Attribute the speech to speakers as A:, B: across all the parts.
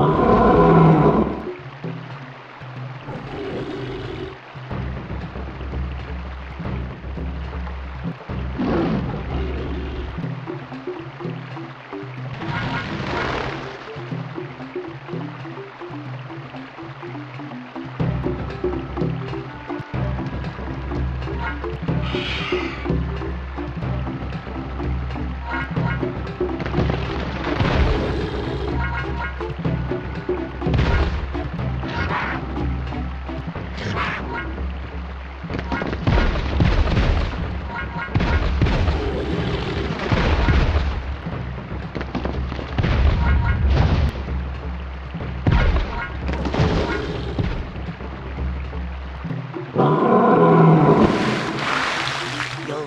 A: Oh. Música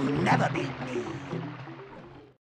A: never beat me.